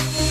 Bye.